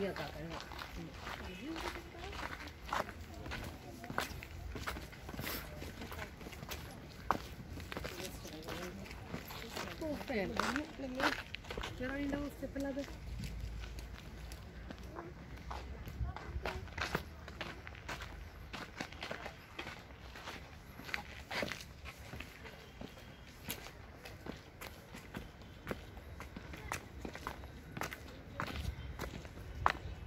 月搞的了。Oh, friend. Let me, pera me. Where are you now? Step another.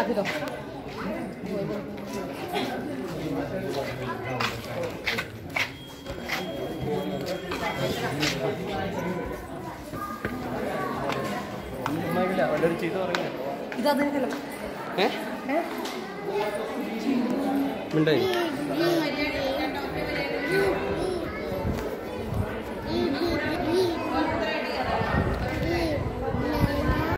あ、けど。ഇതദ്ദേഹത്തിലോ ഏ? മിണ്ടായി.